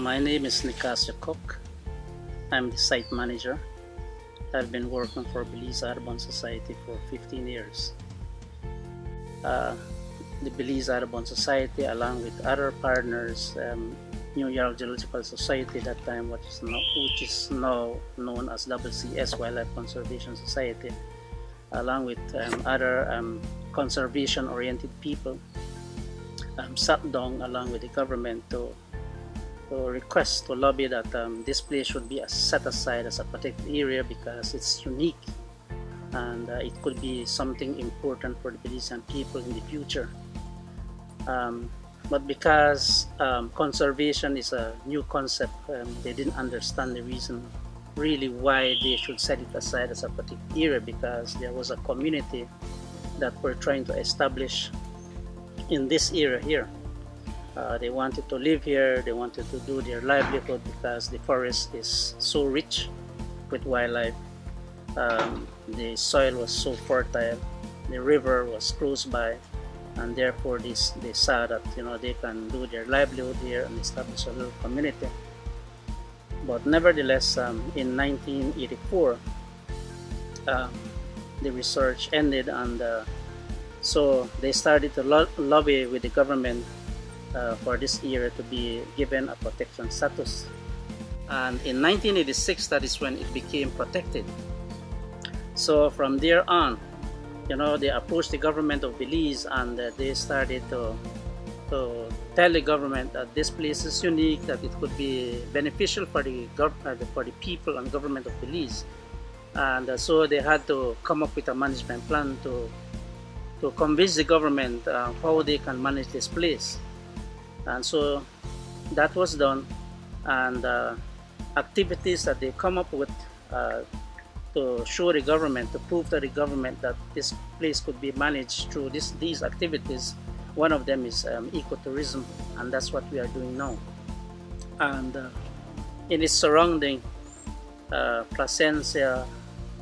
My name is Nicasio Cook. I'm the site manager. I've been working for Belize Audubon Society for 15 years. Uh, the Belize Audubon Society, along with other partners, um, New York Zoological Society, that time which is, now, which is now known as WCS Wildlife Conservation Society, along with um, other um, conservation-oriented people, um, sat down along with the government to to request to lobby that um, this place should be set aside as a protected area because it's unique and uh, it could be something important for the Belizean people in the future. Um, but because um, conservation is a new concept, um, they didn't understand the reason really why they should set it aside as a protected area because there was a community that we're trying to establish in this area here. Uh, they wanted to live here, they wanted to do their livelihood because the forest is so rich with wildlife. Um, the soil was so fertile, the river was close by, and therefore this, they saw that you know they can do their livelihood here and establish a little community. But nevertheless, um, in 1984, uh, the research ended and uh, so they started to lo lobby with the government uh, for this area to be given a protection status. And in 1986, that is when it became protected. So from there on, you know, they approached the government of Belize and uh, they started to, to tell the government that this place is unique, that it could be beneficial for the, uh, for the people and government of Belize. And uh, so they had to come up with a management plan to, to convince the government uh, how they can manage this place and so that was done. And uh, activities that they come up with uh, to show the government to prove to the government that this place could be managed through this, these activities one of them is um, ecotourism. And that's what we are doing now. And uh, in its surrounding uh, Placencia,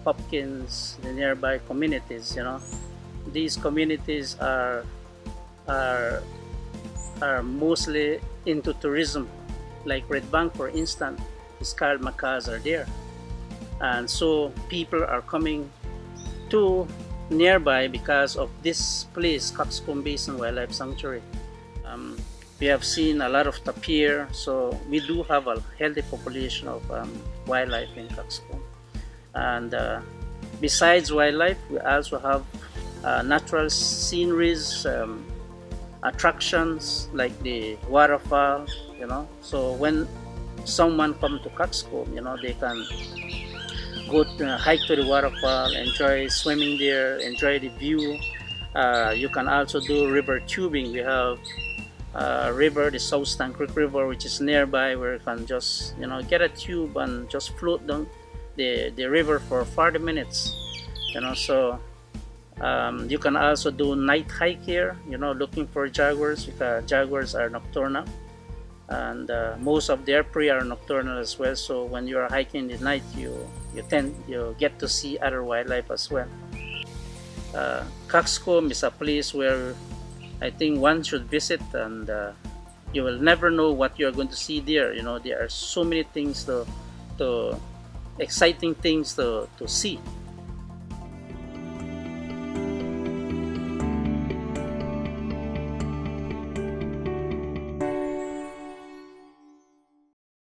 Hopkins, the nearby communities you know these communities are are are mostly into tourism like Red Bank for instance the scarlet macaws are there. And so people are coming to nearby because of this place Cockscomb Basin Wildlife Sanctuary. Um, we have seen a lot of tapir so we do have a healthy population of um, wildlife in Cockscomb and uh, besides wildlife we also have uh, natural sceneries um, attractions like the waterfall you know. So when someone come to Cockscomb you know they can go to, uh, hike to the waterfall enjoy swimming there enjoy the view. Uh, you can also do river tubing. We have a river the South Stann Creek River which is nearby where you can just you know get a tube and just float down the, the river for 40 minutes you know. So um, you can also do night hike here, you know, looking for jaguars because jaguars are nocturnal and uh, most of their prey are nocturnal as well. So when you are hiking at night, you you tend you get to see other wildlife as well. Uh, Cockscomb is a place where I think one should visit and uh, you will never know what you are going to see there. You know, there are so many things to, to exciting things to, to see.